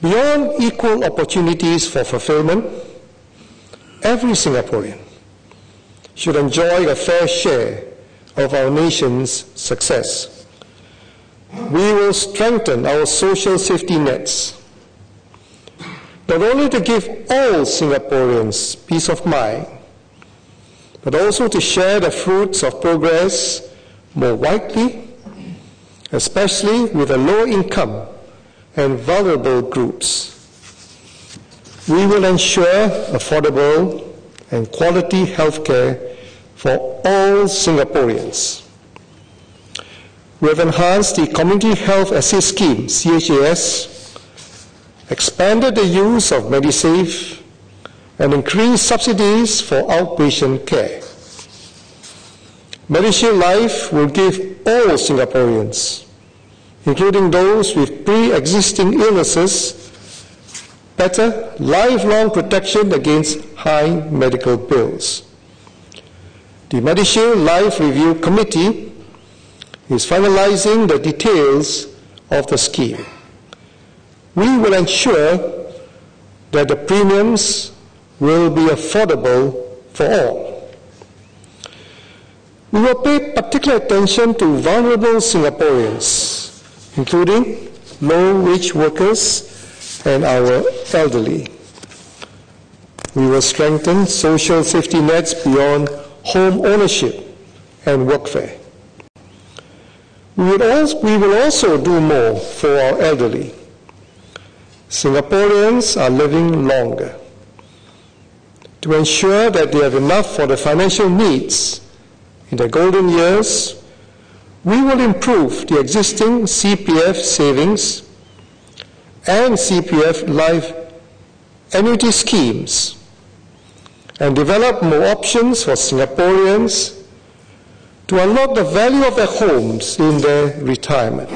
Beyond equal opportunities for fulfillment, every Singaporean should enjoy a fair share of our nation's success. We will strengthen our social safety nets, not only to give all Singaporeans peace of mind, but also to share the fruits of progress more widely, especially with the low income and vulnerable groups. We will ensure affordable and quality health care for all Singaporeans. We have enhanced the Community Health Assist Scheme, CHAS, expanded the use of MediSave, and increased subsidies for outpatient care. MediShield Life will give all Singaporeans, including those with pre-existing illnesses, better lifelong protection against high medical bills. The MediShield Life Review Committee is finalizing the details of the scheme. We will ensure that the premiums will be affordable for all. We will pay particular attention to vulnerable Singaporeans, including low-wage workers and our elderly. We will strengthen social safety nets beyond home ownership and workfare. We will, also, we will also do more for our elderly. Singaporeans are living longer. To ensure that they have enough for their financial needs in their golden years, we will improve the existing CPF savings and CPF life annuity schemes and develop more options for Singaporeans to unlock the value of their homes in their retirement.